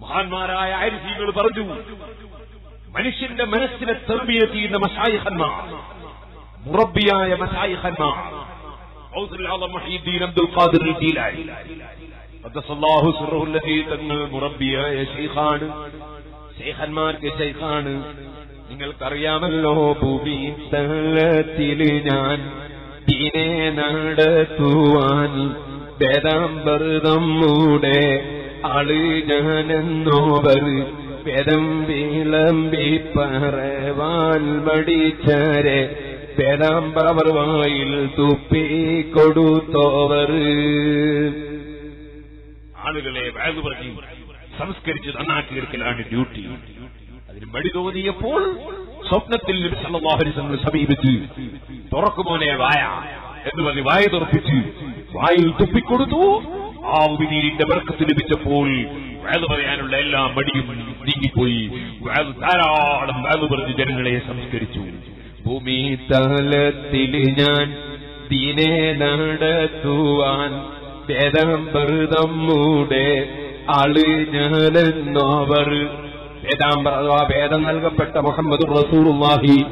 മഹാന്മാരായ അരിഹികൾ പറഞ്ഞു മനുഷ്യന്റെ മനസ്സിനെ തെർബിയ ചെയ്യുന്ന മസായിഹന്മാർ മുറബിയായ മുഹീദ്ദീൻ അബ്ദുൽ നിങ്ങൾക്കറിയാമല്ലോ ഭൂമി തലത്തിൽ ഞാൻ ദീനെ നടത്തുവാൻ വേദാമ്പൃതം മൂടെ ആൾ ഞാനെന്നോവർ പെരം വിളമ്പി പറവാൻ മടിച്ചരെ വേദാമ്പർ വായിൽ തുപ്പി കൊടുത്തോവർ. ആളുകളെ പറഞ്ഞ് സംസ്കരിച്ച് നന്നാക്കി എടുക്കലാണ് ഡ്യൂട്ടി. അതിന് മടി തോന്നിയപ്പോൾ സ്വപ്നത്തിൽ വസല്ലം സമീപിച്ച് തുറക്കുമോനെ വായ എന്ന് പറഞ്ഞ് വായ തുറപ്പിച്ച് വായിൽ തുപ്പിക്കൊടുത്തു. ആ ഉപിനീരിന്റെ ബർക്കത്ത് ലഭിച്ചപ്പോൾ വേദ പറയാനുള്ള എല്ലാ മടിയും നീങ്ങിപ്പോയി. വാഴ് ധാരാളം വേദ പറഞ്ഞ് ജനങ്ങളെ സംസ്കരിച്ചു. ഭൂമി തലത്തിൽ ഞാൻ ദീനെ നടത്തുവാൻ വേദം മൂടെ ആൾ ഞാനെന്നോവർ വേദാമ്പർ അഥവാ വേദം നൽകപ്പെട്ട മുഹമ്മദ് റസൂറുമാഹി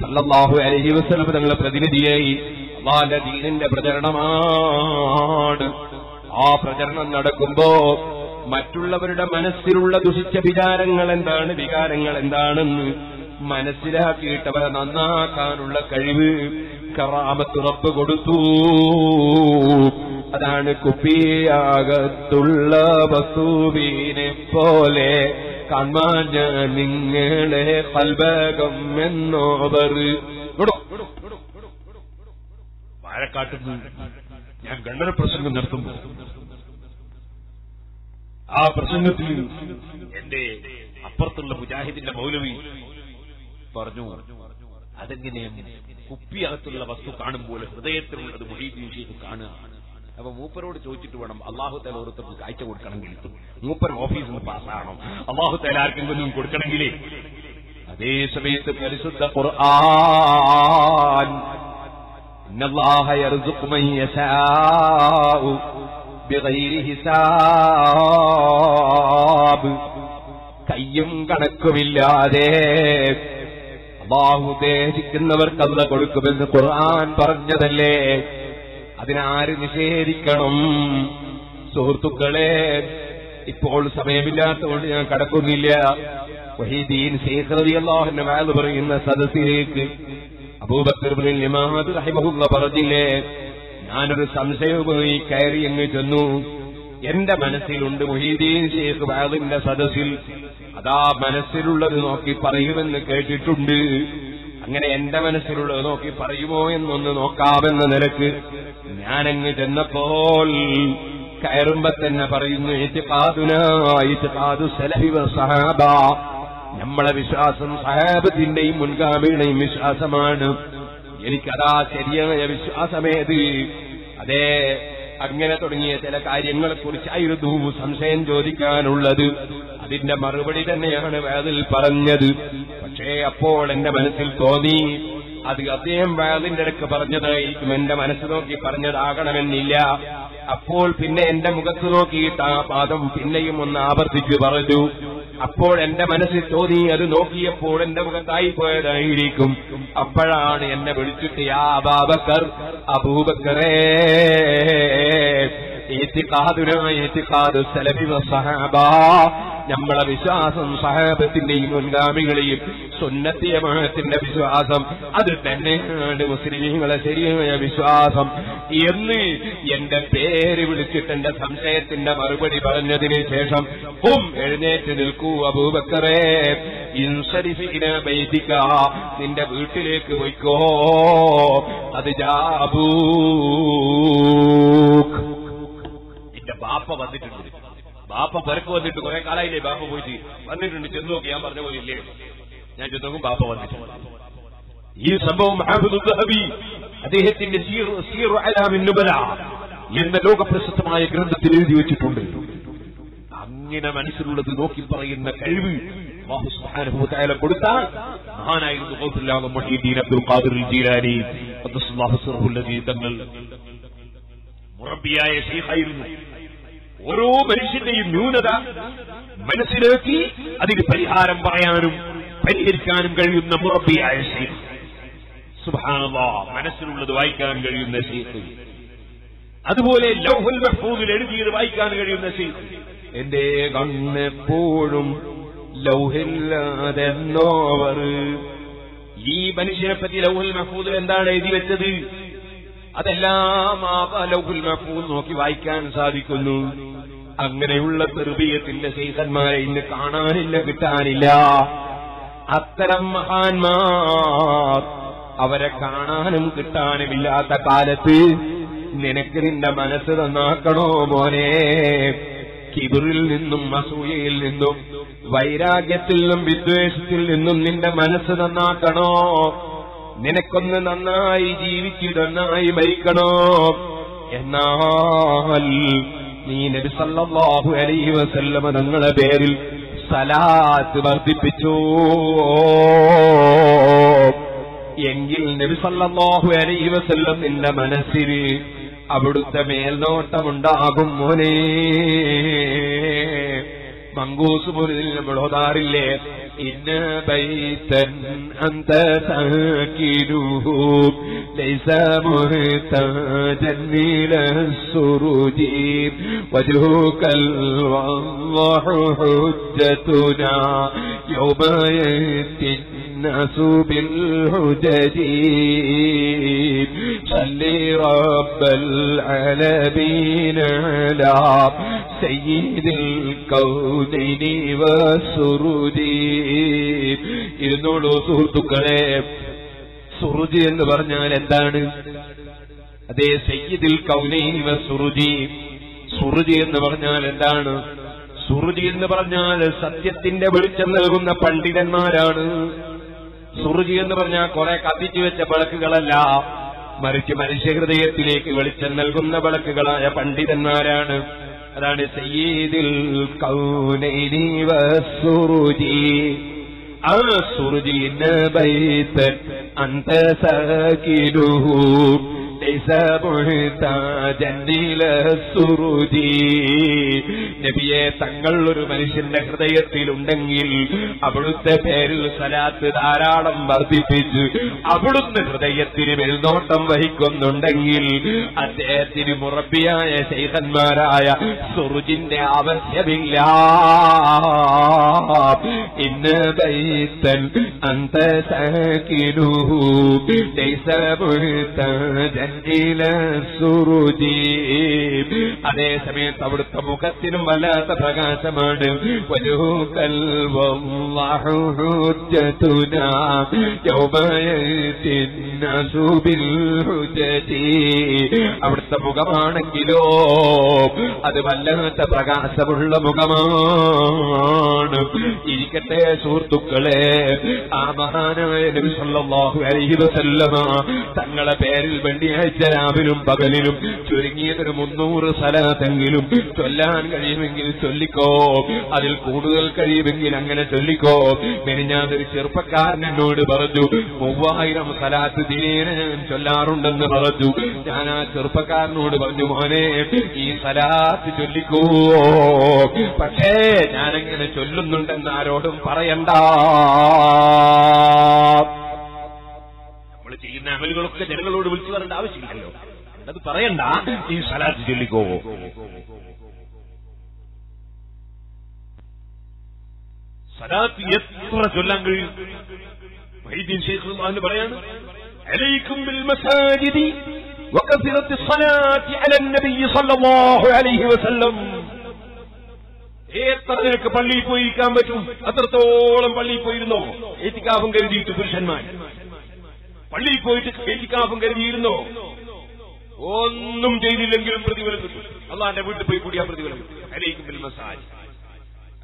സല്ലാഹു അലൈഹി വസല്ലം തങ്ങളുടെ പ്രതിനിധിയായി അള്ളാന്റെ ദീനിന്റെ പ്രചരണമാണ്. ആ പ്രചരണം നടക്കുമ്പോ മറ്റുള്ളവരുടെ മനസ്സിലുള്ള ദുഷിച്ച വിചാരങ്ങൾ എന്താണ് വികാരങ്ങൾ എന്താണെന്ന് മനസ്സിലാക്കിയിട്ടവരെ നന്നാക്കാനുള്ള കഴിവ് കറാമത്ത് റബ്ബ് കൊടുത്തു. അതാണ് കുപ്പിയാകത്തുള്ള വസൂവിനെ പോലെ ഞാൻ നിങ്ങളെ പൽബകം എന്നോവർ. വാഴക്കാട്ടിൽ ഞാൻ ഗണ്ഡന പ്രസംഗം നടത്തുമ്പോൾ ആ പ്രസംഗത്തിൽ എന്റെ അപ്പുറത്തുള്ള മുജാഹിദിന്റെ മൗലവി പറഞ്ഞു അതെങ്ങനെ കുപ്പിയകത്തുള്ള വസ്തു കാണുമ്പോൾ ഹൃദയത്തിലുള്ളത് മൊഹീദ്ദീൻ ഷെയ്ഖ് കാണുക. അപ്പൊ മൂപ്പരോട് ചോദിച്ചിട്ട് വേണം അള്ളാഹു തല ഓരോരുത്തർക്ക് കാഴ്ച കൊടുക്കണമെങ്കിൽ. മൂപ്പർ ഓഫീസിൽ നിന്ന് പാസ്സാകണം. അള്ളാഹു തല ആർക്കെങ്കിലും കൊടുക്കണമെങ്കിലേ. അതേ സമയത്ത് പരിശുദ്ധ ഖുർആൻ കയ്യും കണക്കുമില്ലാതെ അള്ളാഹു ഉദ്ദേശിക്കുന്നവർക്ക് അല്ല കൊടുക്കുമെന്ന് ഖുർആൻ പറഞ്ഞതല്ലേ? അതിനാര് നിഷേധിക്കണം? സുഹൃത്തുക്കളെ ഇപ്പോൾ സമയമില്ലാത്തതുകൊണ്ട് ഞാൻ കടക്കുന്നില്ല. വഹീദീൻ ശേഖ് അള്ളാഹുന്റെ വാൽ പറയുന്ന സദസ്സിലേക്ക് അബൂബക്കർ ഇബ്നുൽ ഇമാദ് റഹിമഹുള്ള പറഞ്ഞില്ലേ ഞാനൊരു സംശയവുമായി കയറി അങ്ങ് ചെന്നു. എന്റെ മനസ്സിലുണ്ട് മുഹീദീൻ ശേഖ് വാലിന്റെ സദസ്സിൽ. അതാ മനസ്സിലുള്ളത് നോക്കി പറയുമെന്ന് കേട്ടിട്ടുണ്ട്. അങ്ങനെ എന്റെ മനസ്സിലുള്ളത് നോക്കി പറയുമോ എന്നൊന്ന് നോക്കാമെന്ന നിലയ്ക്ക് ഞാനങ്ങ് ചെന്നപ്പോൾ കയറുമ്പോ തന്നെ പറയുന്നു സഹാബ. നമ്മളെ വിശ്വാസം സഹാബത്തിന്റെയും മുൻഗാമിയുടെയും വിശ്വാസമാണ്. എനിക്കതാ ശരിയായ വിശ്വാസമേത്? അതേ അങ്ങനെ തുടങ്ങിയ ചില കാര്യങ്ങളെ കുറിച്ചായിരുന്നു സംശയം ചോദിക്കാനുള്ളത്. അതിന്റെ മറുപടി തന്നെയാണ് വേദിൽ പറഞ്ഞത്. പക്ഷേ അപ്പോൾ എന്റെ മനസ്സിൽ തോന്നി അത് അദ്ദേഹം വേദിന്റെ ഇടയ്ക്ക് പറഞ്ഞതായിരിക്കും. എന്റെ മനസ്സ് നോക്കി പറഞ്ഞതാകണമെന്നില്ല. അപ്പോൾ പിന്നെ എന്റെ മുഖത്ത് നോക്കിയിട്ട് ആ പാദം പിന്നെയും ഒന്ന് ആവർത്തിച്ചു പറഞ്ഞു. അപ്പോൾ എന്റെ മനസ്സിൽ തോന്നി അത് നോക്കിയപ്പോൾ എന്റെ മുഖത്തായി പോയതായിരിക്കും. അപ്പോഴാണ് എന്നെ വിളിച്ചിട്ട് യാ അബാബക്കർ അബൂബക്കറേ നമ്മളെ വിശ്വാസം സഹാബത്തിന്റെയും മുൻഗാമികളെയും സുന്നത്തിയമാനത്തിന്റെ വിശ്വാസം. അത് തന്നെയാണ് മുസ്ലിമീങ്ങളെ ശരിയായ വിശ്വാസം. എന്ന് എന്റെ പേര് വിളിച്ചിട്ട് എന്റെ സംശയത്തിന്റെ മറുപടി പറഞ്ഞതിന് ശേഷം ഉം എഴുന്നേറ്റ് നിൽക്കൂ അബൂബക്കറേ. ഇൻസരിഫിന ബൈദിക്ക നിന്റെ വീട്ടിലേക്ക് പോയിക്കോ. അത് ജാബൂ ബാപ്പ വന്നിട്ടുണ്ട്. ബാപ്പ പെരക്ക് വന്നിട്ട് കുറെ കാലായില്ലേ ബാപ്പ പോയിട്ട്? വന്നിട്ടുണ്ട്. ചെന്ന് നോക്കി ഞാൻ പറഞ്ഞ പോലെ ഇല്ലേ? ഞാൻ ചെന്ന് നോക്കും ബാപ്പ വന്നിട്ടുണ്ട് ഈ സംഭവം അദ്ദേഹത്തിന്റെ എന്ന ലോകപ്രശസ്തമായ ഗ്രന്ഥത്തിൽ എഴുതി വെച്ചിട്ടുണ്ട്. അങ്ങനെ മനസ്സിലുള്ളത് നോക്കി പറയുന്ന കഴിവ് അല്ലാഹു സുബ്ഹാനഹു വ കൊടുത്ത മഹാനായിരുന്നു ഗൗസുല്ലാഹ് മുഹീദ്ദീൻ അബ്ദുൽ ഖാദിർ ജീലാനി മുറബിയായ ഓരോ മനുഷ്യന്റെയും ന്യൂനത മനസ്സിലാക്കി അതിന് പരിഹാരം പറയാനും പരിഹരിക്കാനും കഴിയുന്ന മുറബിയായ ശീലം സുഭാവ മനസ്സിലുള്ളത് വായിക്കാൻ കഴിയുന്ന ശീലം അതുപോലെ ലൗഹുൽ മഹ്ഫൂദിൽ എഴുതിയത് വായിക്കാൻ കഴിയുന്ന ശീലം എന്റെ കണ്ണെപ്പോഴും ലൗഹില്ലാതെന്നോവർ. ഈ മനുഷ്യനെ പറ്റി ലൗഹുൽ മഹ്ഫൂദിൽ എന്താണ് എഴുതി വെച്ചത്? അതെല്ലാം ആ ലൗഹുൽ നോക്കി വായിക്കാൻ സാധിക്കുന്നു. അങ്ങനെയുള്ള തെർബീയത്തിന്റെ ശൈഖന്മാരെ ഇന്ന് കാണാനില്ല കിട്ടാനില്ല. അത്തരം മഹാന്മാർ അവരെ കാണാനും കിട്ടാനുമില്ലാത്ത കാലത്ത് നിനക്ക് നിന്റെ മനസ്സ് നന്നാക്കണോ മോനെ? കിബിറിൽ നിന്നും അസൂയയിൽ നിന്നും വൈരാഗ്യത്തിൽ നിന്നും വിദ്വേഷത്തിൽ നിന്നും നിന്റെ മനസ്സ് നന്നാക്കണോ? നിനക്കൊന്ന് നന്നായി ജീവിച്ചു നന്നായി മരിക്കണോ. എന്നാൽ നീ നബി സല്ലല്ലാഹു അലൈഹി വസല്ലമ തങ്ങളെ പേരിൽ സലാത്ത് വർദ്ധിപ്പിച്ചു. എങ്കിൽ സല്ലല്ലാഹു അലൈഹി വസല്ലം നിന്റെ മനസ്സിൽ അവിടുത്തെ മേൽനോട്ടമുണ്ടാകും മോനെ. മങ്കൂസ് പൊരുതിൽ നമ്മൾ إن بيتا أنت ساكنه ليس محتاجا إلى السرود. وجهك الله حجتنا يوم يأتي. الناس بالحجج صل رب العالمين على سيد الكونين والسرود ഇരുന്നോളൂ സുഹൃത്തുക്കളെ സുറുജി എന്ന് പറഞ്ഞാൽ എന്താണ് അതേ സയ്യിദിൽ കൗനൈനി സുറുജി സുറുജി എന്ന് പറഞ്ഞാൽ എന്താണ് സുറുജി എന്ന് പറഞ്ഞാൽ സത്യത്തിന്റെ വെളിച്ചം നൽകുന്ന പണ്ഡിതന്മാരാണ് സുറുജി എന്ന് പറഞ്ഞാൽ കുറെ കത്തിച്ചു വെച്ച വിളക്കുകളല്ല മറിച്ച് മനുഷ്യഹൃദയത്തിലേക്ക് വെളിച്ചം നൽകുന്ന വിളക്കുകളായ പണ്ഡിതന്മാരാണ്. അതാണ് സയ്യീദിൽ കൗനൈനി വസുറുജി. ആ സുറുജീന നബിയെ തങ്ങൾ ഒരു മനുഷ്യന്റെ ഹൃദയത്തിലുണ്ടെങ്കിൽ അവിടുത്തെ പേരിൽ സലാത്ത് ധാരാളം വർദ്ധിപ്പിച്ച് അവിടുന്ന് ഹൃദയത്തിന് വെഴുന്നോട്ടം വഹിക്കുന്നുണ്ടെങ്കിൽ അദ്ദേഹത്തിന് മുറബിയായ ശൈതന്മാരായ സുറുജിന്റെ ആവശ്യമില്ല. ഇന്ന് ബൈത്തൻ അന്തസക്കിനു ജന അതേ സമയത്ത് അവിടുത്തെ മുഖത്തിനും വല്ലാത്ത പ്രകാശമാണ്. അവിടുത്തെ മുഖമാണെങ്കിലോ അത് വല്ലാത്ത പ്രകാശമുള്ള മുഖമാണ്. ഇരിക്കട്ടെ സുഹൃത്തുക്കളെ ആ മഹാനായ നബി സല്ലല്ലാഹു അലൈഹി വസല്ലമ തങ്ങളെ പേരിൽ വെള്ളിയാഴ്ച രാവിലും പകലിലും ചുരുങ്ങിയതൊരു മുന്നൂറ് സ്ഥലത്തെങ്കിലും ചൊല്ലാൻ കഴിയുമെങ്കിൽ ചൊല്ലിക്കോ. അതിൽ കൂടുതൽ കഴിയുമെങ്കിൽ അങ്ങനെ ചൊല്ലിക്കോ. മെനിഞ്ഞാതൊരു ചെറുപ്പക്കാരൻ എന്നോട് പറഞ്ഞു മൂവായിരം സ്ഥലത്ത് ദിനേന ഞാൻ ചൊല്ലാറുണ്ടെന്ന് പറഞ്ഞു. ഞാൻ ആ ചെറുപ്പക്കാരനോട് പറഞ്ഞു മോനെ ഈ സ്ഥലത്ത് ചൊല്ലിക്കോ. പക്ഷേ ഞാനങ്ങനെ ചൊല്ലുന്നുണ്ടെന്ന് ആരോടും പറയണ്ട. നമ്മൾ ചെയ്യുന്ന അമലുകളൊക്കെ ജനങ്ങളോട് വിളിച്ചു പറയേണ്ട ആവശ്യമില്ലല്ലോ അത് പറയണ്ട ഈ സലാത്ത് ചൊല്ലിക്കോ സലാത്ത് എത്ര ചൊല്ലാൻ കഴിയും വൈദ്യൻ ഷെയ്ഖ് എന്ന് പറയാണ് عليكم بالمساجد وكثرة الصلاة على النبي صلى الله عليه وسلم എത്ര നിനക്ക് പള്ളിയിൽ പോയി ഇരിക്കാൻ പറ്റും അത്രത്തോളം പള്ളിയിൽ പോയിരുന്നോ ഏറ്റിക്കാഫും കരുതിയിട്ട് പുരുഷന്മാർ പള്ളിയിൽ പോയിട്ട് ഏറ്റിക്കാഫും കരുതിയിരുന്നോ. ഒന്നും ചെയ്തില്ലെങ്കിലും പ്രതിഫലം കിട്ടും. അള്ളാന്റെ വീട്ടിൽ പോയി കൂടിയ പ്രതിഫലം അലൈക്കും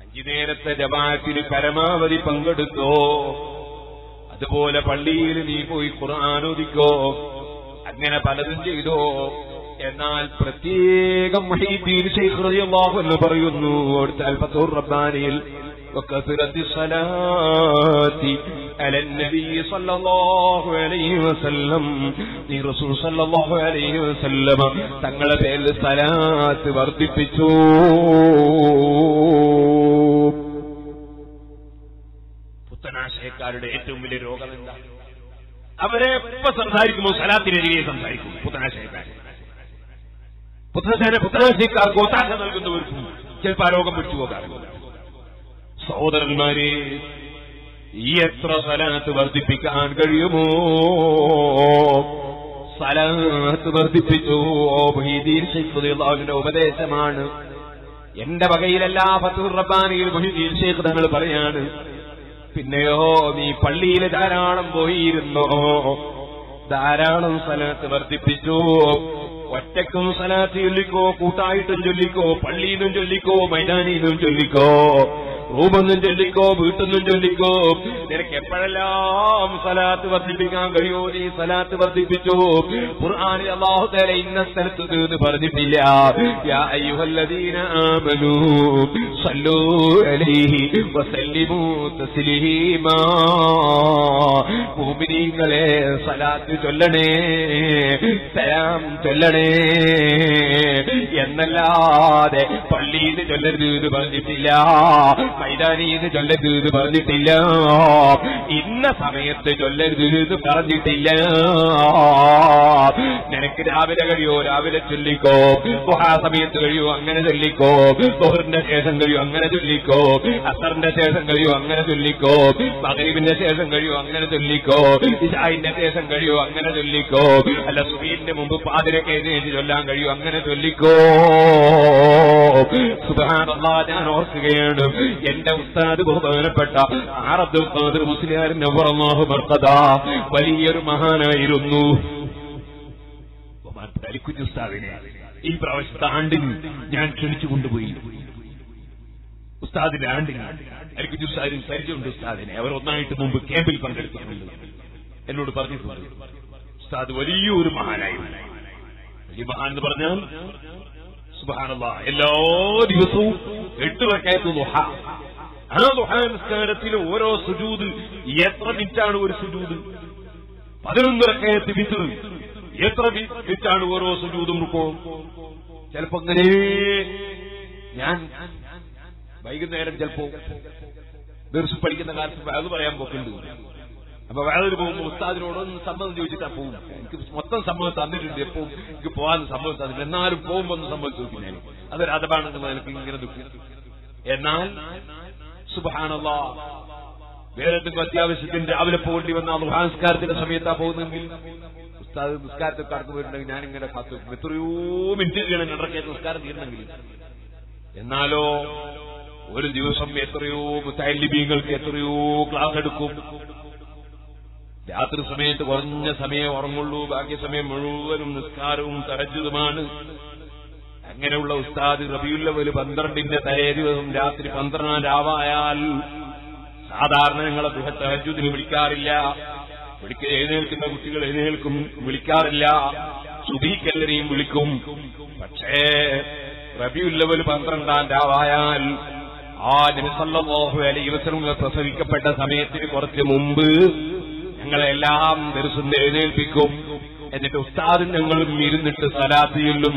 അഞ്ചു നേരത്തെ ജമാഅത്തിന് പരമാവധി പങ്കെടുത്തോ അതുപോലെ പള്ളിയിൽ നീ പോയി ഓദിക്കോ അങ്ങനെ പലതും ചെയ്തോ. എന്നാൽ പ്രത്യേകം അൻഹു പറയുന്നു അടുത്ത അൽഫത്തൂർ റബ്ബാനിയിൽ وكثرة الصلاة على النبي صلى الله عليه وسلم ഈ റസൂൽ സല്ലല്ലാഹു അലൈഹി വസല്ലം തങ്ങളുടെ പേരിൽ സലാത്ത് വർദ്ധിപ്പിച്ചു പുത്തനാശയക്കാരുടെ ഏറ്റവും വലിയ രോഗം എന്താ അവരെ എപ്പോ സംസാരിക്കുമ്പോൾ സലാത്തിനെതിരെ സംസാരിക്കും പുത്തനാശയക്കാർ പുത്തനാശയ പുത്തനാശയക്കാർക്ക് ഒത്താശ നൽകുന്നവർക്കും ചിലപ്പോൾ ആ രോഗം പിടിച്ചു പോകാറുണ്ട് സഹോദരന്മാരെ ഈ എത്ര സലാത്ത് വർദ്ധിപ്പിക്കാൻ കഴിയുമോ? സലാത്ത് വർദ്ധിപ്പിച്ചു. മൊഹീദീൻ ഭീതിയിൽ ഉപദേശമാണ്. എന്റെ വകയിലല്ല ഫത്തുർ റബ്ബാനിയിൽ മൊഹീദീൻ ഷെയ്ഖ് തങ്ങൾ പറയാണ് പിന്നെയോ നീ പള്ളിയിൽ ധാരാളം പോയിരുന്നോ? ധാരാളം സ്ഥലത്ത് വർദ്ധിപ്പിച്ചു. ഒറ്റക്കും സ്ഥലത്ത് ചൊല്ലിക്കോ കൂട്ടായിട്ടും ചൊല്ലിക്കോ പള്ളിയിലും ചൊല്ലിക്കോ മൈതാനിയിലും ചൊല്ലിക്കോ? റൂമൊന്നും ചൊല്ലിക്കോ വീട്ടൊന്നും ചൊല്ലിക്കോ. നിനക്ക് എപ്പോഴെല്ലാം സലാത്ത് വർദ്ധിപ്പിക്കാൻ കഴിയോ നീ സലാത്ത് വർദ്ധിപ്പിച്ചു? ഖുർആനിൽ അല്ലാഹു തആല ഇന്ന സ്ഥലത്ത് തീർന്ന് പറഞ്ഞിട്ടില്ല. യാ അയ്യുഹല്ലദീന ആമനൂ സല്ലൂ അലൈഹി വസല്ലിമൂ തസ്ലീമാ. മുഅ്മിനീങ്ങളെ സലാത്ത് ചൊല്ലണേ സലാം ചൊല്ലണേ എന്നല്ലാതെ പള്ളിയിൽ ചൊല്ലരുത് എന്ന് പറഞ്ഞിട്ടില്ല. മൈതാനിന്ന് ചൊല്ലരുത് പറഞ്ഞിട്ടില്ല. ഇന്ന സമയത്ത് ചൊല്ലരുത് ഇത് പറഞ്ഞിട്ടില്ല. നിനക്ക് രാവിലെ കഴിയോ? രാവിലെ ചൊല്ലിക്കോ. സമയത്ത് കഴിയോ? അങ്ങനെ ചൊല്ലിക്കോ. ബോറിന്റെ ശേഷം കഴിയോ? അങ്ങനെ ചൊല്ലിക്കോ. അസറിന്റെ ശേഷം കഴിയോ? അങ്ങനെ ചൊല്ലിക്കോ. മകരീബിന്റെ ശേഷം കഴിയോ? അങ്ങനെ ചൊല്ലിക്കോ. ഇഷായിന്റെ ശേഷം കഴിയോ? അങ്ങനെ ചൊല്ലിക്കോ. അല്ല സുഹീലിന്റെ മുമ്പ് പാതിരൊക്കെ എഴുതി ചൊല്ലാൻ കഴിയോ? അങ്ങനെ ചൊല്ലിക്കോ. സുബാനല്ലാ ഞാൻ ഓർക്കുകയാണ്. എന്റെ ഉസ്താദ് ബഹുമാനപ്പെട്ട ആറബ്ദുൽ മുസ്ലിയാരിന്റെ പുറമാഹു ബർക്കത വലിയൊരു മഹാനായിരുന്നു. ഉസ്താദിനെ ഈ പ്രാവശ്യത്തെ ആണ്ടിന് ഞാൻ ക്ഷണിച്ചു കൊണ്ടുപോയി. ഉസ്താദിന്റെ ആണ്ടിന് അലിക്കുഞ്ഞ് ഉസ്താദിന് പരിചയമുണ്ട് ഉസ്താദിനെ. അവർ ഒന്നായിട്ട് മുമ്പ് ക്യാമ്പിൽ പങ്കെടുത്തിട്ടുണ്ട്. എന്നോട് പറഞ്ഞിട്ടുണ്ട്. ഉസ്താദ് വലിയൊരു മഹാനായി വലിയ മഹാൻ എന്ന് പറഞ്ഞാൽ സുബാനല്ല എല്ലാ ദിവസവും എട്ട് റക്കായത്ത് ദുഹ ആ ദുഹാ ഓരോ സുജൂത് എത്ര മിനിറ്റാണ് ഒരു സുജൂത്? പതിനൊന്ന് റക്കായത്ത് വിത്ത് എത്ര മിനിറ്റാണ് ഓരോ സുജൂതും ഇപ്പോ ചിലപ്പോ അങ്ങനെ ഞാൻ വൈകുന്നേരം ചിലപ്പോ ദർശ പഠിക്കുന്ന കാലത്ത് അത് പറയാൻ പോക്കുണ്ട്. അപ്പൊ വേറൊരു പോകുമ്പോൾ ഉസ്താദിനോടൊന്ന് സമ്മതം ചോദിച്ചിട്ടാ പോകും എനിക്ക് മൊത്തം സമ്മതം തന്നിട്ടുണ്ട് എപ്പോ. എനിക്ക് പോകാൻ സമ്മതം തന്നില്ല എന്നാലും പോകുമ്പോ ഒന്ന് സമ്മതം ചോദിക്കും ഞാൻ അതൊരു അതപാണെന്ന് എനിക്ക് ഇങ്ങനെ ദുഃഖം എന്നാൽ സുബാനല്ല വേറെ എന്തെങ്കിലും അത്യാവശ്യത്തിന് രാവിലെ പോകേണ്ടി വന്ന ദുഹാൻസ്കാരത്തിന്റെ സമയത്താ പോകുന്നെങ്കിൽ ഉസ്താദ് നിസ്കാരത്തെ കടന്നു പോയിട്ടുണ്ടെങ്കിൽ ഞാൻ ഇങ്ങനെ കാത്തു. എത്രയോ മിനിറ്റ് ചെയ്യണം കണ്ടൊക്കെ നിസ്കാരം തീരണമെങ്കിൽ എന്നാലോ ഒരു ദിവസം എത്രയോ മുത്താലിബീങ്ങൾക്ക് എത്രയോ ക്ലാസ് എടുക്കും. രാത്രി സമയത്ത് കുറഞ്ഞ സമയം ഉറങ്ങുള്ളൂ. ബാക്കി സമയം മുഴുവനും നിസ്കാരവും തരജുതുമാണ് അങ്ങനെയുള്ള ഉസ്താദ് റബിയുല്ലവൽ പന്ത്രണ്ടിന്റെ തലേ ദിവസം രാത്രി പന്ത്രണ്ടാം രാവായാൽ സാധാരണ ഞങ്ങളെ തഹജുദിന് വിളിക്കാറില്ല. വിളിക്ക എഴുന്നേൽക്കുന്ന കുട്ടികൾ എഴുന്നേൽക്കും വിളിക്കാറില്ല. സുബീക്കെല്ലാരെയും വിളിക്കും. പക്ഷേ റബിയുല്ലവൽ പന്ത്രണ്ടാം രാവായാൽ ആ നബിസല്ലാഹു അലൈഹി വസല്ലം പ്രസവിക്കപ്പെട്ട സമയത്തിന് കുറച്ച് മുമ്പ് ഞങ്ങളെല്ലാം ദിവസം എഴുന്നേൽപ്പിക്കും. എന്നിട്ട് ഉസ്താദും ഞങ്ങളും ഇരുന്നിട്ട് സലാത്ത് ചൊല്ലും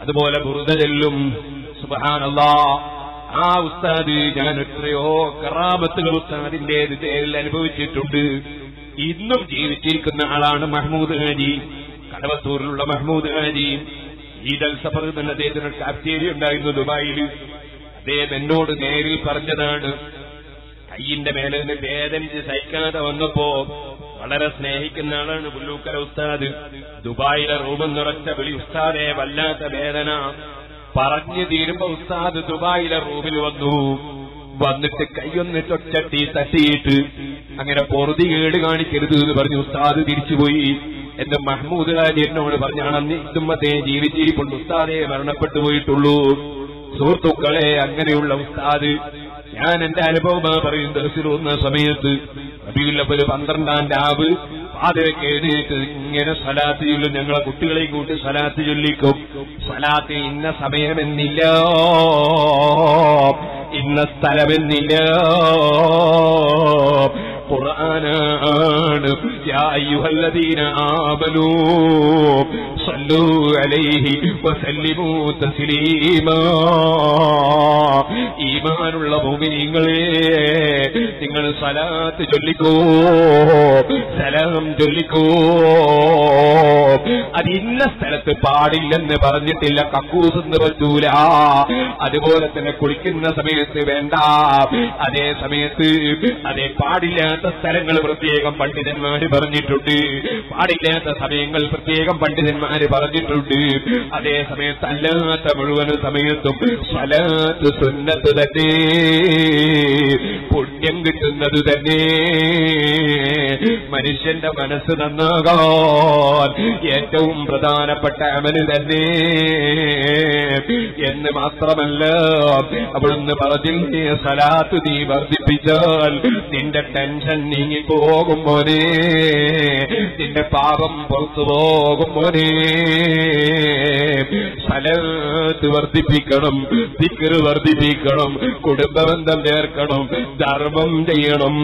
അതുപോലെ ബുറുദ ചെല്ലും. സുബഹാനല്ലാ. ആ ഉസ്താദ് ഞാൻ എത്രയോ കറാമത്തുകൾ ഉസ്താദിന്റെ പേരിൽ അനുഭവിച്ചിട്ടുണ്ട്. ഇന്നും ജീവിച്ചിരിക്കുന്ന ആളാണ് മഹ്മൂദ് ഹാജി കടവത്തൂരിലുള്ള മഹ്മൂദ് ഹാജി ഈദൽ സഫർ എന്ന അദ്ദേഹത്തിന് കാഫ്റ്റേരി ഉണ്ടായിരുന്നു ദുബായിൽ. അദ്ദേഹം എന്നോട് നേരിൽ പറഞ്ഞതാണ് കയ്യിന്റെ മേലെ നിന്ന് വേദനിച്ച് സഹിക്കാതെ വന്നപ്പോ വളരെ സ്നേഹിക്കുന്ന ആളാണ് പുല്ലൂക്കര ഉസ്താദ്. ദുബായിലെ റൂമം നിറച്ച വിളി ഉസ്താദെ വല്ലാത്ത വേദന. പറഞ്ഞു തീരുമ്പോ ഉസ്താദ് ദുബായിലെ റൂമിൽ വന്നു. വന്നിട്ട് കൈയൊന്ന് ചൊച്ചട്ടി തട്ടിയിട്ട് അങ്ങനെ പൊറുതി കേട് കാണിക്കരുത് എന്ന് പറഞ്ഞു ഉസ്താദ് തിരിച്ചുപോയി. എന്റെ മഹ്മൂദ് എന്നോട് പറഞ്ഞാണ് അന്ന് ഇതുമ്പത്തെ ജീവിച്ചിരിപ്പുണ്ട്. ഉസ്താദെ മരണപ്പെട്ടു പോയിട്ടുള്ളൂ സുഹൃത്തുക്കളെ അങ്ങനെയുള്ള ഉസ്താദ് ഞാൻ എന്റെ അനുഭവം പറയും ദർശിരുന്ന സമയത്ത് റബിയുല്ലപ്പൽ പന്ത്രണ്ടാം രാവ് പാതിരക്ക് എഴുന്നേറ്റ് ഇങ്ങനെ സലാത്ത് ചൊല്ലും. ഞങ്ങളെ കുട്ടികളെയും കൂട്ടി സലാത്ത് ചൊല്ലിക്കും. സലാത്ത് ഇന്ന സമയമെന്നില്ല. ഇന്ന സ്ഥലമെന്നില്ല. ഖുർആനാണ്. യാ അയ്യുഹല്ലദീന ആമനൂ സല്ലു അലൈഹി വസല്ലിമൂ തസ്ലീമാ. ഈമാനുള്ള മുഅ്മിനീങ്ങളെ നിങ്ങൾ സലാത്ത് ചൊല്ലിക്കോ സലാം ചൊല്ലിക്കോ. അത് ഇന്ന സ്ഥലത്ത് പാടില്ലെന്ന് പറഞ്ഞിട്ടില്ല കക്കൂസെന്ന് പറ്റൂല. അതുപോലെ തന്നെ കുളിക്കുന്ന സമയത്ത് വേണ്ട. അതേ സമയത്ത് അതേ പാടില്ലാത്ത സ്ഥലങ്ങൾ പ്രത്യേകം പണ്ഡിതന്മാര് പറഞ്ഞിട്ടുണ്ട്. പാടില്ലാത്ത സമയങ്ങൾ പ്രത്യേകം പണ്ഡിതന്മാര് പറഞ്ഞിട്ടുണ്ട്. അതേ സമയത്ത് അല്ലാത്ത മുഴുവൻ സമയത്തും സ്വലാത്ത് സുന്നത്ത് തന്നെ. പുണ്യം കിട്ടുന്നത് തന്നെ. മനുഷ്യന്റെ മനസ്സ് നന്നാകാൻ ഏറ്റവും പ്രധാനപ്പെട്ട അവന് തന്നെ. എന്ന് മാത്രമല്ല അവിടുന്ന് പറഞ്ഞില്ലേ സലാത്ത് നീ വർദ്ധിപ്പിച്ചാൽ നിന്റെ ടെൻഷൻ നീങ്ങിപ്പോകും മോനെ. നിന്റെ പാപം പുറത്തു പോകും മോനെ. സ്ഥലത്ത് വർദ്ധിപ്പിക്കണം തിക്കറ് വർദ്ധിപ്പിക്കണം കുടുംബബന്ധം ചേർക്കണം ധർമ്മം ചെയ്യണം.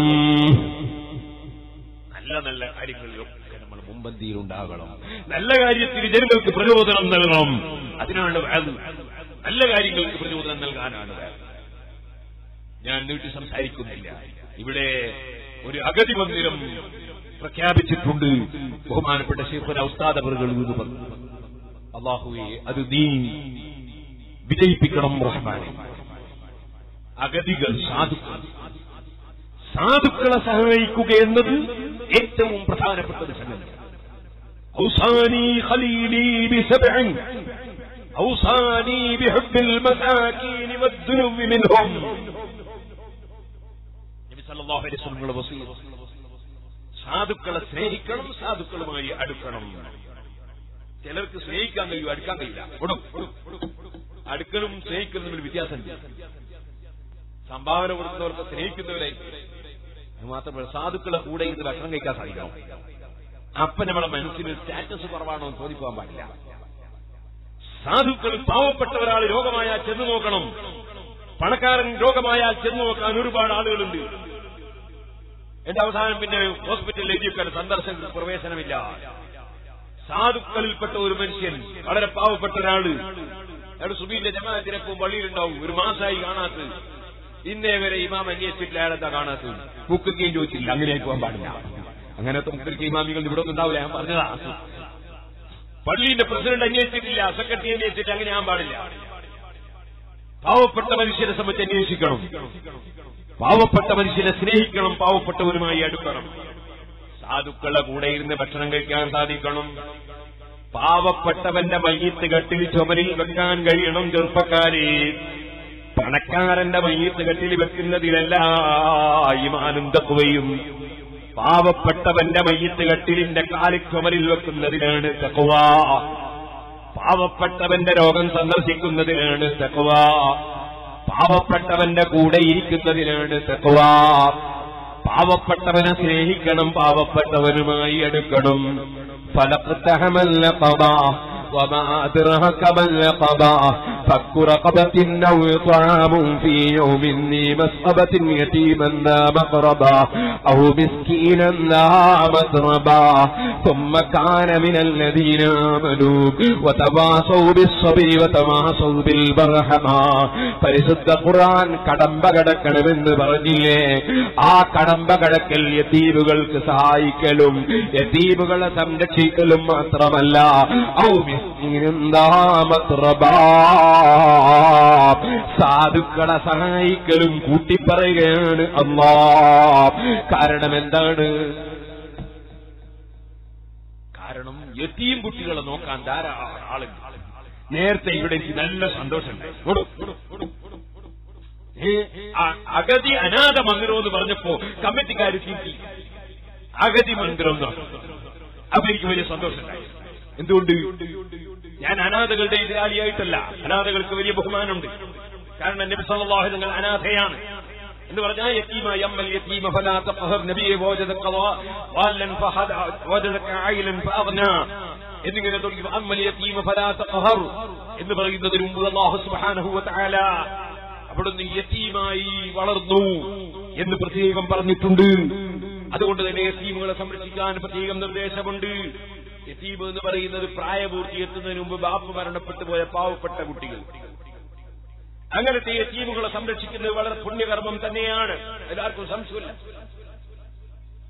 നല്ല നല്ല കാര്യങ്ങളിലൊക്കെ നമ്മൾ മുമ്പന്തിയിലുണ്ടാകണം നല്ല കാര്യത്തിന് ജനങ്ങൾക്ക് പ്രചോദനം നൽകണം. അതിനാണ് നല്ല കാര്യങ്ങൾക്ക് പ്രചോദനം നൽകാനാണ്. ഞാൻ നീട്ടി സംസാരിക്കുന്നില്ല. ഇവിടെ ഒരു അഗതി മന്ദിരം പ്രഖ്യാപിച്ചിട്ടുണ്ട്. ബഹുമാനപ്പെട്ട ശേഖര ഉസ്താദവറുകൾ എന്ന് പറഞ്ഞു. അള്ളാഹുവെ അത് നീ വിജയിപ്പിക്കണം റഹ്മാനെ. അഗതികൾ സാധുക്കൾ. സാധുക്കളെ സഹായിക്കുക എന്നത് ഏറ്റവും പ്രധാനപ്പെട്ട സംഗതി. ഔസാനി ഖലീലി ബിസബ്ഇൻ ഔസാനി ബിഹുബ്ബിൽ മസാകീൻ വദ്ദുനുബി അലൈഹി സാധുക്കളെ സ്നേഹിക്കണം സാധുക്കളുമായി അടുക്കണം. ചിലർക്ക് സ്നേഹിക്കാൻ കഴിയും അടുക്കാൻ കഴിയില്ല. അടുക്കലും സ്നേഹിക്കലും തമ്മിൽ വ്യത്യാസമുണ്ട്. സംഭാവന കൊടുക്കുന്നവർക്ക് സ്നേഹിക്കുന്നവരെ അത് മാത്രമല്ല സാധുക്കളെ കൂടെ ഇത് ഭക്ഷണം കഴിക്കാൻ സാധിക്കണം. അപ്പൊ നമ്മളെ മനസ്സിന് സ്റ്റാറ്റസ് കുറവാണോ എന്ന് തോന്നിപ്പോകാൻ പാടില്ല. സാധുക്കൾ പാവപ്പെട്ട ഒരാൾ രോഗമായാൽ ചെന്നു നോക്കണം. പണക്കാരൻ രോഗമായാൽ ചെന്നു നോക്കാൻ ഒരുപാട് ആളുകളുണ്ട്. എന്റെ അവസാനം പിന്നെ ഹോസ്പിറ്റലിൽ എഴുതിയൊക്കെ സന്ദർശന പ്രവേശനമില്ല. സാധുക്കളിൽപ്പെട്ട ഒരു മനുഷ്യൻ വളരെ പാവപ്പെട്ട ഒരാൾ. അയാൾ സുബീന്റെ ജമാഅത്തിനെപ്പം പള്ളിയിലുണ്ടാവും ഒരു മാസമായി കാണാത്ത. ഇന്നേ വരെ ഇമാം അന്വേഷിച്ചിട്ടില്ല അയാളെന്താ കാണാത്ത? മുക്കുകയും ചോദിച്ചില്ല അങ്ങനെ പോകാൻ പാടില്ല. അങ്ങനത്തെ മുക്കർക്ക് ഇമാമികൾ ഇവിടെ ഒന്നും ഉണ്ടാവില്ല ഞാൻ പറഞ്ഞതാ. പള്ളിയുടെ പ്രസിഡന്റ് അന്വേഷിച്ചിട്ടില്ല സെക്രട്ടറി അന്വേഷിച്ചിട്ട് അങ്ങനെ ഞാൻ പാടില്ല. പാവപ്പെട്ട മനുഷ്യരെ സംബന്ധിച്ച് അന്വേഷിക്കണം. പാവപ്പെട്ട മനുഷ്യനെ സ്നേഹിക്കണം പാവപ്പെട്ടവരുമായി അടുക്കണം. സാധുക്കളുടെ കൂടെ ഇരുന്ന് ഭക്ഷണം കഴിക്കാൻ സാധിക്കണം. പാവപ്പെട്ടവന്റെ മയ്യത്ത് കട്ടിൽ ചുമരിൽ വെക്കാൻ കഴിയണം ചെറുപ്പക്കാരെ. പണക്കാരന്റെ മയ്യത്ത് കട്ടിൽ വെക്കുന്നതിലല്ല തക്കുവയും പാവപ്പെട്ടവന്റെ മയ്യത്ത് കട്ടിലിന്റെ കാലിൽ ചുമരിൽ വെക്കുന്നതിനാണ് തക്കുവ പാവപ്പെട്ടവന്റെ രോഗം സന്ദർശിക്കുന്നതിനാണ് തക്കുവ പാവപ്പെട്ടവന്റെ കൂടെ ഇരിക്കുന്നതിനാണ് തെക്കുവ. പാവപ്പെട്ടവനെ സ്നേഹിക്കണം പാവപ്പെട്ടവനുമായി എടുക്കണം ഫലപ്രത്തഹമല്ല പവാ وما أدرهك ما اليقظة فك رقبة أو إطعام في يوم ذي مسغبة يتيما ذا مقربا أو مسكينا ذا متربا ثم كان من الذين آمنوا وتواصوا بالصبر وتواصوا بالبرحمة പരിശുദ്ധ ഖുർആൻ കടമ്പ കടക്കണമെന്ന് പറഞ്ഞില്ലേ ആ കടമ്പ കടക്കൽ യതീമുകൾക്ക് സഹായിക്കലും യതീമുകളെ സംരക്ഷിക്കലും മാത്രമല്ല ഔ മിസ്കീനും ദാ മത്റബാ. സാധുക്കളെ സഹായിക്കലും കൂട്ടിപ്പറയുകയാണ് അമ്മാ കാരണം എന്താണ്? കാരണം എത്തിയും കുട്ടികളെ നോക്കാൻ ധാരാളം ആളുകൾ നേരത്തെ ഇവിടെ എനിക്ക് നല്ല സന്തോഷമുണ്ട്. അഗതി അനാഥ മന്ദിരം എന്ന് പറഞ്ഞപ്പോ കമ്മിറ്റിക്കാർ ചീറ്റി അഗതി മന്ദിരം. അപ്പൊ എനിക്ക് വലിയ സന്തോഷമുണ്ടായി. എന്തുകൊണ്ട്? ഞാൻ അനാഥകളുടെ എതിരാളിയായിട്ടല്ല. അനാഥകൾക്ക് വലിയ ബഹുമാനമുണ്ട്. കാരണം നബി സല്ലല്ലാഹു അലൈഹി നിങ്ങൾ അനാഥയാണ്. എന്ന് പറഞ്ഞാൽ ഫലാ തഖഹർ ഫഹദ ഐലൻ എന്നിങ്ങനെ ഫലാ തഖഹർ എന്ന് പറയുന്നതിന് മുമ്പ് അല്ലാഹു സുബ്ഹാനഹു വതആല അവിടുന്ന് യത്തീമായി വളർന്നു എന്ന് പ്രത്യേകം പറഞ്ഞിട്ടുണ്ട്. അതുകൊണ്ട് തന്നെ യത്തീമുകളെ സംരക്ഷിക്കാൻ പ്രത്യേകം നിർദ്ദേശമുണ്ട്. യത്തീം എന്ന് പറയുന്നത് പ്രായപൂർത്തി എത്തുന്നതിന് മുമ്പ് ബാപ്പ് മരണപ്പെട്ടു പോയ പാവപ്പെട്ട കുട്ടികൾ അങ്ങനത്തെ യത്തീമുകളെ സംരക്ഷിക്കുന്നത് വളരെ പുണ്യകർമ്മം തന്നെയാണ് എല്ലാവർക്കും സംശയമില്ല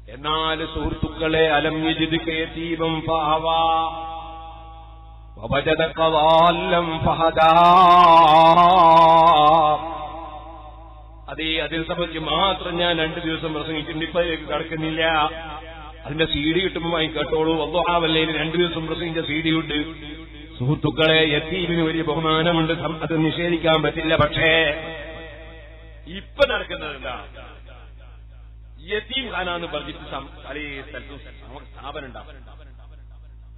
എന്നാൽ സുഹൃത്തുക്കളെ അലം യജിദ് യതീമം ഫഹവാ ووجدك ضالا فهدى അതേ അതിനെ സംബന്ധിച്ച് മാത്രം ഞാൻ രണ്ടു ദിവസം പ്രസംഗിച്ചിട്ടുണ്ട് ഇപ്പൊ അതിലേക്ക് കടക്കുന്നില്ല അതിന്റെ സി ഡി കിട്ടുമ്പോൾ കേട്ടോളൂ. ഒന്നോഹാവല്ലേ രണ്ടു ദിവസം പ്രസംഗിച്ച സി ഡി ഉണ്ട് സുഹൃത്തുക്കളെ യത്തീമിന് വലിയ ബഹുമാനമുണ്ട്. അത് നിഷേധിക്കാൻ പറ്റില്ല പക്ഷേ ഇപ്പൊ നടക്കുന്നത് എന്താ? യത്തീം ഖാനാന്ന് പറഞ്ഞിട്ട് സം- പല സ്ഥലത്തും നമുക്ക് സ്ഥാപനം ഉണ്ടാവും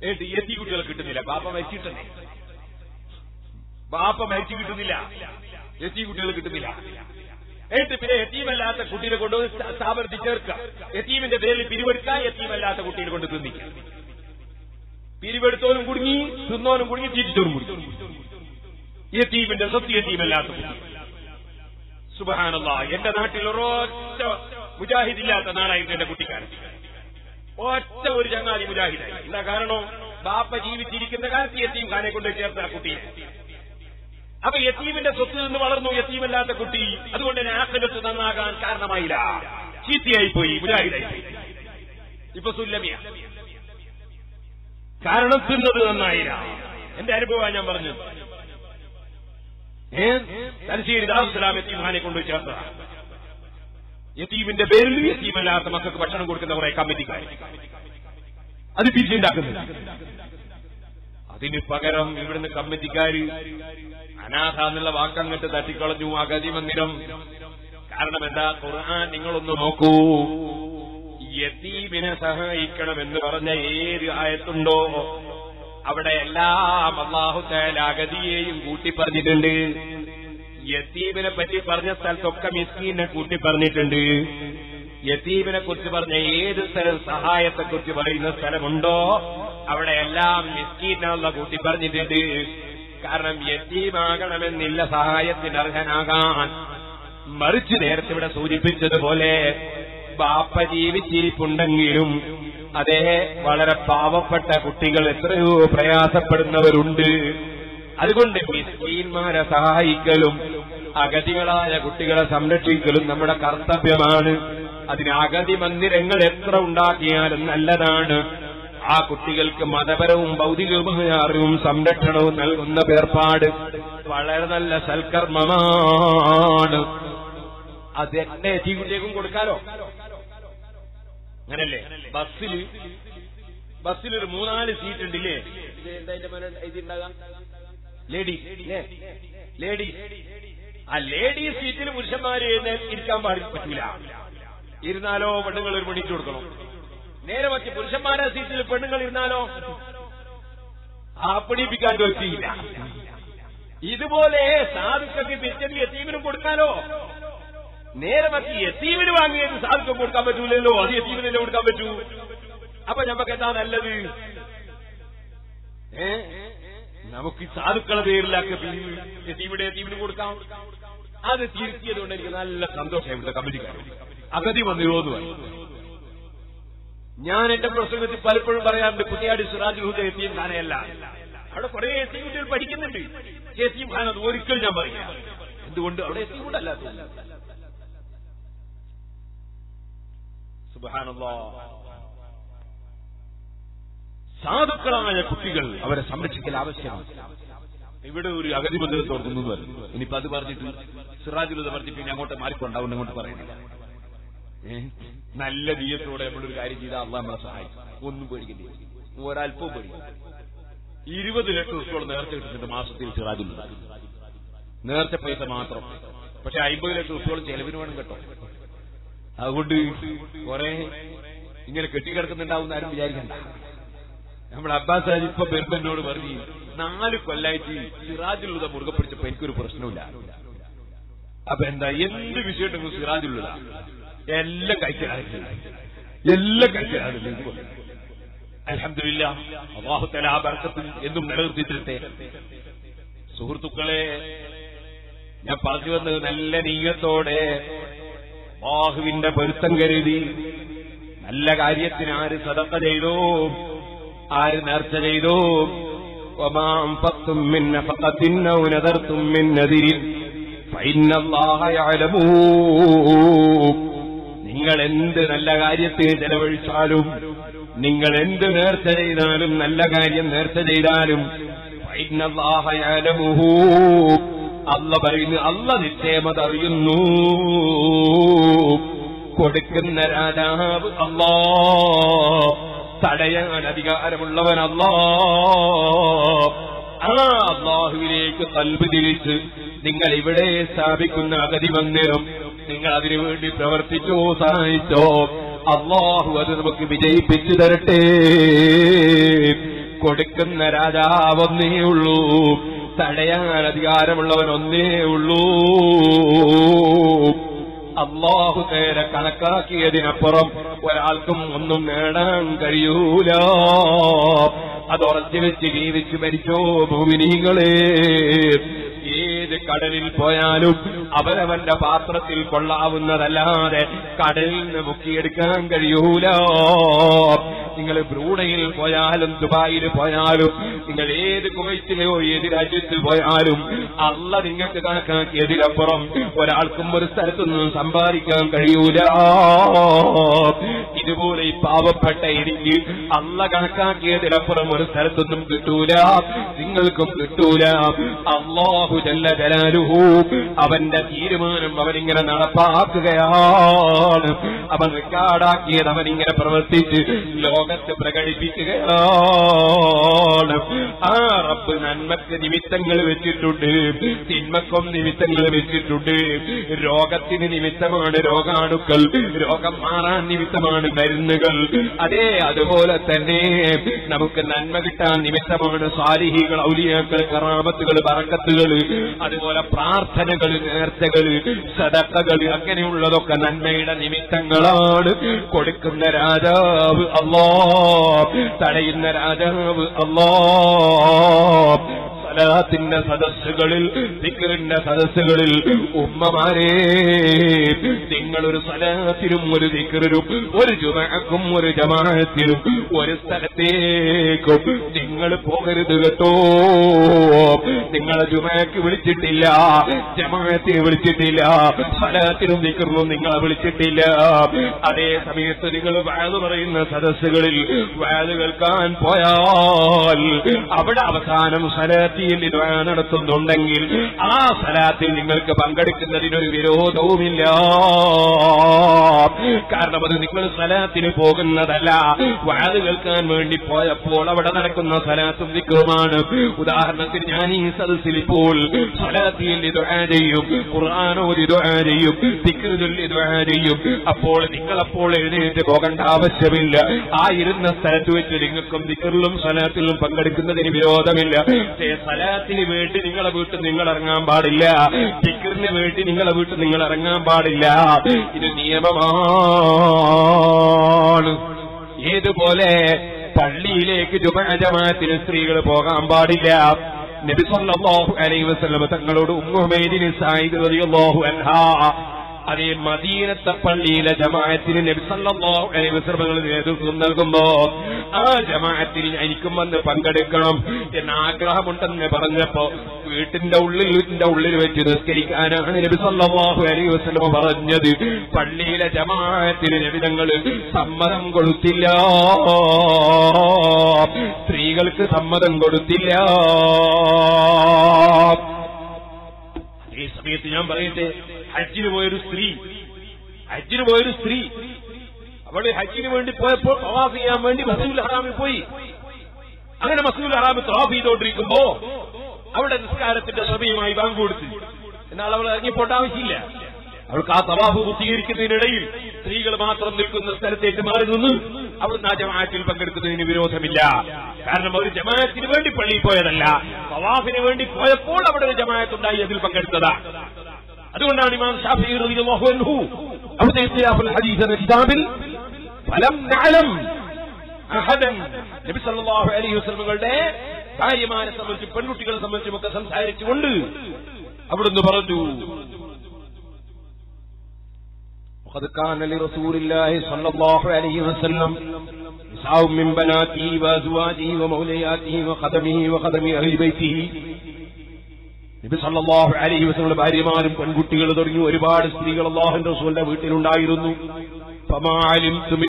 ഏട്ട് യത്തി കുട്ടികൾ കിട്ടുന്നില്ല. ബാപ്പ മരിച്ചിട്ടേ ബാപ്പ മരിച്ചു കിട്ടുന്നില്ല. യത്തി കുട്ടികൾ കിട്ടുന്നില്ല. ഏട്ട് പിന്നെ യത്തീമല്ലാത്ത കുട്ടിയെ കൊണ്ട് സ്ഥാ- സ്ഥാപനത്തിൽ ചേർക്കുക. യത്തീമിന്റെ പേരിൽ പിരിവെടുക്കുക യത്തീമല്ലാത്ത കുട്ടിയെ കൊണ്ട് തിന്നിക്കുക. പിരിവെടുത്തോനും കുടുങ്ങി തിന്നോനും കുടുങ്ങി തിരിച്ചോനും കുടുങ്ങി. യത്തീമിന്റെ സ്വത്ത് യത്തീമല്ലാത്ത കുട്ടി. സുബഹാനല്ല എന്റെ നാട്ടിൽ ഒരൊറ്റ മുജാഹിദില്ലാത്ത നാടായിരുന്നു എന്റെ കുട്ടിക്കാരൻ. ഒറ്റ ഒരു ചങ്ങാതി മുജാഹിദായി. എന്താ കാരണം? ബാപ്പ ജീവിച്ചിരിക്കുന്ന കാലത്ത് എത്തിയും കാനെ കൊണ്ട് ചേർത്ത കുട്ടിയെ അപ്പൊ യത്തീമിന്റെ സ്വത്ത് നിന്ന് വളർന്നു യത്തീമല്ലാത്ത കുട്ടി. അതുകൊണ്ട് തന്നെ ആക്കലത്ത് നന്നാകാൻ കാരണമായില്ല. ചീത്തയായി പോയി ഇപ്പൊ സുല്ലമിയ. കാരണം തിന്നത് നന്നായില്ല. എന്റെ അനുഭവമാണ് ഞാൻ പറഞ്ഞത്. ഏ? തലശ്ശേരി ദാസുലാം യത്തീംഖാനെ കൊണ്ട് ചേർത്തതാണ് യത്തീമിന്റെ പേരിൽ യത്തീമല്ലാത്ത മക്കൾക്ക് ഭക്ഷണം കൊടുക്കുന്ന കുറെ കമ്മിറ്റിക്കാർ അത് പിരിച്ചുണ്ടാക്കുന്നില്ല അതിന് പകരം ഇവിടുന്ന് കമ്മിറ്റിക്കാര് അനാഥ എന്നുള്ള വാക്കങ്ങട്ട് തട്ടിക്കളഞ്ഞു അഗതി മന്ദിരം കാരണം എന്താ? ഖുർആൻ നിങ്ങളൊന്ന് നോക്കൂ. യത്തീമിനെ സഹായിക്കണമെന്ന് പറഞ്ഞ ഏത് ആയത്തുണ്ടോ? അവിടെ എല്ലാം അള്ളാഹുത്തേൽ അഗതിയെയും കൂട്ടി പറഞ്ഞിട്ടുണ്ട് യത്തീമിനെ പറ്റി പറഞ്ഞ സ്ഥലത്തൊക്കെ മിസ്കീനെ കൂട്ടി പറഞ്ഞിട്ടുണ്ട് യത്തീമിനെ കുറിച്ച് പറഞ്ഞ ഏത് സ്ഥലം സഹായത്തെ കുറിച്ച് പറയുന്ന സ്ഥലമുണ്ടോ? അവിടെ എല്ലാം മിസ്കീനുള്ള കൂട്ടി പറഞ്ഞിട്ടുണ്ട്. കാരണം യത്തീമാകണമെന്നില്ല സഹായത്തിന് അർഹനാകാൻ. മറിച്ച് നേരത്തെ ഇവിടെ സൂചിപ്പിച്ചതുപോലെ ബാപ്പ ജീവിച്ചിരിപ്പുണ്ടെങ്കിലും അതേ വളരെ പാവപ്പെട്ട കുട്ടികൾ എത്രയോ പ്രയാസപ്പെടുന്നവരുണ്ട്. അതുകൊണ്ട് മിസ്കീന്മാരെ സഹായിക്കലും അഗതികളായ കുട്ടികളെ സംരക്ഷിക്കലും നമ്മുടെ കർത്തവ്യമാണ്. അതിന് അഗതി മന്ദിരങ്ങൾ എത്ര ഉണ്ടാക്കിയാലും നല്ലതാണ്. ആ കുട്ടികൾക്ക് മതപരവും ഭൗതികവുമായ സംരക്ഷണവും നൽകുന്ന പേർപ്പാട് വളരെ നല്ല സൽക്കർമ്മമാണ്. അത് എന്റെ കുട്ടികൾക്കും കൊടുക്കാലോ? അങ്ങനല്ലേ? ബസ്സിൽ ബസ്സിൽ ഒരു മൂന്നാൽ സീറ്റ് ഉണ്ടില്ലേ ലേഡി ലേഡി. ആ ലേഡി സീറ്റിൽ പുരുഷന്മാര് ഇരിക്കാൻ പാടി പറ്റൂല. ഇരുന്നാലോ പെണ്ണുങ്ങൾ ഒരു മണിക്ക് കൊടുക്കണം. നേരെ മറ്റ് പുരുഷന്മാരെ സീറ്റിൽ പെണ്ണുങ്ങൾ ഇരുന്നാലോ? ആ പിടിപ്പിക്കാൻ പറ്റിയില്ല ഇതുപോലെ സാധുക്കൾക്ക് തിരിച്ചടി എത്തീവിനും കൊടുക്കാലോ? നേരെ മറ്റ് എത്തീവിന് വാങ്ങിയത് സാധുക്കം കൊടുക്കാൻ പറ്റൂലല്ലോ. അത് എത്തീവിനല്ലേ കൊടുക്കാൻ പറ്റൂ? അപ്പൊ നമുക്ക് എന്താ നല്ലത്? ഏ? നമുക്ക് സാധുക്കളെ പേരിലാക്കി എത്തീവിടെ എത്തീവിന് കൊടുക്കാം. അത് തിരുത്തിയതുകൊണ്ട് എനിക്ക് നല്ല സന്തോഷം ഇവിടുത്തെ അഗതി വന്നിരുമോന്ന് പറയും ഞാൻ എന്റെ പ്രസംഗത്തിൽ പലപ്പോഴും പറയാറുണ്ട് കുട്ടിയാടി സിറാജുൽ ഹുദ എത്തിയും ഖാനയല്ല. അവിടെ കുറെ എത്തി കുട്ടികൾ പഠിക്കുന്നുണ്ട്. എത്തിയും ഖാൻ അത് ഒരിക്കലും ഞാൻ പറയാം എന്തുകൊണ്ട്? അവിടെ എത്തി കൂടല്ല സാധുക്കളായ കുട്ടികൾ അവരെ സംരക്ഷിക്കൽ ആവശ്യമാണ്. ഇവിടെ ഒരു അഗതി ബന്ധം തുറക്കുന്നു ഇനിയിപ്പോ അത് പറഞ്ഞിട്ട് സിറാജുലത പറഞ്ഞിട്ട് പിന്നെ അങ്ങോട്ട് മാറിക്കൊണ്ടാവും അങ്ങോട്ട് പറയുന്നില്ല? നല്ല നീയത്തോടെ നമ്മളൊരു കാര്യം ചെയ്താൽ അള്ളാഹ് നമ്മളെ സഹായിക്കും. ഒന്നും പേടിക്കില്ല? ഒരല്പവും പേടിക്കില്ല ഇരുപത് ലക്ഷം റുപ്യോളം നേരത്തെ കിട്ടുന്നുണ്ട് മാസത്തിൽ സിറാജുലത നേരത്തെ പൈസ മാത്രം. പക്ഷെ അമ്പത് ലക്ഷം റുപ്യോളം ചെലവിന് വേണം കേട്ടോ. അതുകൊണ്ട് കുറെ ഇങ്ങനെ കെട്ടിക്കിടക്കുന്നുണ്ടാവും ആരും വിചാരിക്കണ്ട. നമ്മുടെ അബ്ബാസ് സാഹിബ് ഇപ്പൊ ബെർബനോട് പറഞ്ഞു നാല് കൊല്ലായിട്ട് സിറാജുള്ള മുറുകെ പിടിച്ചപ്പോ എനിക്കൊരു പ്രശ്നമില്ല അപ്പൊ എന്താ എന്ത് വിഷയമുണ്ടെങ്കിലും സിറാജുലുത എല്ലാം കഴിച്ചിടാറില്ല എല്ലാം കഴിച്ചിടാറില്ല അലഹമില്ല അള്ളാഹുത്തല ആ ബർക്കത്തിൽ എന്നും നിലനിർത്തിയിട്ടെ സുഹൃത്തുക്കളെ ഞാൻ പറഞ്ഞു വന്നത് നല്ല നീയത്തോടെ ബാഹുവിന്റെ പൊരുത്തം കരുതി നല്ല കാര്യത്തിന് ആര് സദക്ക ചെയ്തോ ആര് നേർച്ച ചെയ്തോ ഒമാം നിങ്ങൾ എന്ത് നല്ല കാര്യത്തിന് ചെലവഴിച്ചാലും നിങ്ങൾ എന്ത് നേർച്ച ചെയ്താലും നല്ല കാര്യം നേർച്ച ചെയ്താലും അല്ല പറയുന്നു അല്ല നിക്ഷേമത അറിയുന്നു കൊടുക്കുന്ന രാജാവ് അല്ലാ. തടയാൻ അധികാരമുള്ളവൻ അല്ലാ ആ അള്ളാഹുവിലേക്ക് കൽബ് തിരിച്ച് നിങ്ങൾ ഇവിടെ സ്ഥാപിക്കുന്ന അഗതി വന്നിരും നിങ്ങൾ അതിനു വേണ്ടി പ്രവർത്തിച്ചോ സഹായിച്ചോ. അള്ളാഹു അത് നമുക്ക് വിജയിപ്പിച്ചു തരട്ടെ. കൊടുക്കുന്ന രാജാവ് ഒന്നേ ഉള്ളൂ. തടയാൻ അധികാരമുള്ളവൻ ഒന്നേ ഉള്ളൂ. അള്ളാഹു നേരെ കണക്കാക്കിയതിനപ്പുറം ഒരാൾക്കും ഒന്നും നേടാൻ കഴിയൂല. അത് വെച്ച് ജീവിച്ചു മരിച്ചോ ഭൂമിനീകളെ ഏത് കടലിൽ പോയാലും അവരവന്റെ പാത്രത്തിൽ കൊള്ളാവുന്നതല്ലാതെ കടലിൽ നിന്ന് മുക്കിയെടുക്കാൻ കഴിയൂല. നിങ്ങൾ ബ്രൂണയിൽ പോയാലും ദുബായിൽ പോയാലും നിങ്ങൾ ഏത് കുവൈറ്റിലെയോ ഏത് രാജ്യത്തിൽ പോയാലും അല്ല നിങ്ങൾക്ക് കണക്കാക്കിയതിലപ്പുറം ഒരാൾക്കും ഒരു സ്ഥലത്തുനിന്നും സമ്പാദിക്കാൻ കഴിയൂല. ഇതുപോലെ ഈ പാവപ്പെട്ട എനിക്ക് അല്ല കണക്കാക്കിയതിലപ്പുറം ഒരു സ്ഥലത്തൊന്നും കിട്ടൂല. നിങ്ങൾക്കും കിട്ടൂല. അള്ളാഹു ജല്ല ജലാലുഹു. അവന്റെ തീരുമാനം അവനിങ്ങനെ നടപ്പാക്കുകയാണ്. അവൻ റെക്കാർഡാക്കിയത് അവനിങ്ങനെ പ്രവർത്തിച്ച് ലോകത്ത് പ്രകടിപ്പിക്കുകയാണ്. ആ റബ്ബ് നന്മക്ക് നിമിത്തങ്ങൾ വെച്ചിട്ടുണ്ട്. തിന്മക്കും നിമിത്തങ്ങൾ വെച്ചിട്ടുണ്ട്. രോഗത്തിന് നിമിത്തമാണ് രോഗാണുക്കൾ. രോഗം മാറാൻ നിമിത്തമാണ് മരുന്നുകൾ. അതേ അതുപോലെ തന്നെ നമുക്ക് നന്മ കിട്ടാൻ നിമിത്തമാണ് സാലിഹികൾ ഔലിയാക്കൾ കറാമത്തുകൾ പറക്കത്തുകൾ അതുപോലെ പ്രാർത്ഥനകൾ നേർച്ചകൾ സദക്കകൾ അങ്ങനെയുള്ളതൊക്കെ നന്മയുടെ നിമിത്തങ്ങളാണ്. കൊടുക്കുന്ന രാജാവ് അള്ളാ തടയുന്ന രാജാവ് അള്ളാ. സലാത്തിന്റെ സദസ്സുകളിൽ ദിക്കറിന്റെ സദസ്സുകളിൽ ഉമ്മമാരെ നിങ്ങളൊരു സലാത്തിനും ഒരു ദിക്കറിനും ഒരു ജുമാക്കും ഒരു ജമാഅത്തിനും ഒരു സ്ഥലത്തേക്കും നിങ്ങൾ പോകരുത് കേട്ടോ. നിങ്ങളെ ജുമാക്ക് വിളിച്ചിട്ടില്ല ജമാഅത്തിന് വിളിച്ചിട്ടില്ല സലാത്തിനും ദിക്കറിനും നിങ്ങളെ വിളിച്ചിട്ടില്ല. അതേ സമയത്ത് നിങ്ങൾ വാത് പറയുന്ന സദസ്സുകളിൽ വാത് കേൾക്കാൻ പോയാൽ അവിടെ അവസാനം സലാത്തിൽ ദുആ നടത്തുന്നുണ്ടെങ്കിൽ ആ സലാത്തിൽ നിങ്ങൾക്ക് പങ്കെടുക്കുന്നതിനൊരു വിരോധവുമില്ല. കാരണം അത് നിങ്ങൾ സലാത്തിന് പോകുന്നതല്ല. വാത് കേൾക്കാൻ വേണ്ടി പോയപ്പോൾ അവിടെ നടക്കുന്ന സലാത്തും ദിക്കുമാണ് ഉദാഹരണത്തിന് ഞാൻ ഈ സദസ്സിൽ ഇപ്പോൾ സലാത്തിൽ ദുആ ചെയ്യും ഖുർആാനോദി ദുആ ചൊല്ലി ദുആ അപ്പോൾ നിങ്ങളപ്പോൾ എഴുന്നേറ്റ് പോകേണ്ട ആവശ്യമില്ല. ആ ഇരുന്ന സ്ഥലത്ത് വെച്ച് നിങ്ങൾക്കും ദിക്കറിലും സലാത്തിലും പങ്കെടുക്കുന്നതിന് വിരോധമില്ല. സലാത്തിന് വേണ്ടി നിങ്ങളെ വീട്ടിൽ നിങ്ങൾ ഇറങ്ങാൻ പാടില്ല. ഫിക്കറിന് വേണ്ടി നിങ്ങളെ വീട്ടിൽ നിങ്ങൾ ഇറങ്ങാൻ പാടില്ല. ഇത് നിയമമാണ്. ഏതുപോലെ പള്ളിയിലേക്ക് ജുമാജമാത്തിന് സ്ത്രീകൾ പോകാൻ പാടില്ല. നബി സല്ലല്ലാഹു അലൈഹി വസല്ലം തങ്ങളോട് ഉമ്മുഹമേദിന് സായിദ് റളിയല്ലാഹു അൻഹാ അതേ മദീനത്ത പള്ളിയിലെ ജമാഅത്തിന് നബി സല്ലല്ലാഹു അലൈഹി വസല്ലം നേതൃത്വം നൽകുമ്പോ ആ ജമാഅത്തിന് എനിക്കും വന്ന് പങ്കെടുക്കണം എന്ന ആഗ്രഹമുണ്ടെന്ന് പറഞ്ഞപ്പോ വീട്ടിന്റെ ഉള്ളിൽ വീട്ടിന്റെ ഉള്ളിൽ വെച്ച് നിസ്കരിക്കാനാണ് നബിസല്ലാഹു വസല്ലം പറഞ്ഞത്. പള്ളിയിലെ ജമാഅത്തിന് നബി തങ്ങൾ സമ്മതം കൊടുത്തില്ല. സ്ത്രീകൾക്ക് സമ്മതം കൊടുത്തില്ല. ഈ സമയത്ത് ഞാൻ പറയട്ടെ ഹജ്ജിന് പോയൊരു സ്ത്രീ. ഹജ്ജിന് പോയൊരു സ്ത്രീ. അവൾ ഹജ്ജിന് വേണ്ടി പോയപ്പോൾ തവാഫ് ചെയ്യാൻ വേണ്ടി മസൂൽ ഹറാമിൽ പോയി. അങ്ങനെ മസൂൽ ഹറാമിൽ തവാഫ് ചെയ്തോണ്ടിരിക്കുമ്പോ അവിടെ നിസ്കാരത്തിന്റെ സമയമായി ബാങ്ക് കൊടുത്തു. എന്നാൽ അവൾ ഇറങ്ങിപ്പോട്ട ആവശ്യമില്ല. അവൾക്ക് ആ തവാഫ് പൂർത്തീകരിക്കുന്നതിനിടയിൽ സ്ത്രീകൾ മാത്രം നിൽക്കുന്ന സ്ഥലത്തേക്ക് മാറി നിന്ന് അവിടുന്ന് ആ ജമാഅത്തിൽ പങ്കെടുക്കുന്നതിന് വിരോധമില്ല. കാരണം അവർ ജമാഅത്തിന് വേണ്ടി പള്ളിയിൽ പോയതല്ല. തവാഫിന് വേണ്ടി പോയപ്പോൾ അവിടെ ഒരു ജമാഅത്തുണ്ടായി അതിൽ പങ്കെടുത്തതാ. അതുകൊണ്ടാണ് ഇമാം ഷാഫി റളിയല്ലാഹു അൻഹു അവിടുത്തെ ഇഖ്തിലാഫുൽ ഹദീസ് എന്ന കിതാബിൽ ഫലം നഅലം അഹദൻ നബി സല്ലല്ലാഹു അലൈഹി വസല്ലമയുടെ ഭാര്യമാരെ സംബന്ധിച്ച് പെൺകുട്ടികളെ സംബന്ധിച്ചും ഒക്കെ സംസാരിച്ചുകൊണ്ട് അവിടുന്ന് പറഞ്ഞു وقد كان لرسول الله صلى الله عليه وسلم نساء من بناته وازواجه ومولياته وخدمه وخدم اهل بيته നബി സല്ലല്ലാഹു അലൈഹി വസല്ലം ഭാര്യമാരും പെൺകുട്ടികൾ തുടങ്ങി ഒരുപാട് സ്ത്രീകൾ അള്ളാഹുന്റെ റസൂലിന്റെ വീട്ടിലുണ്ടായിരുന്നു.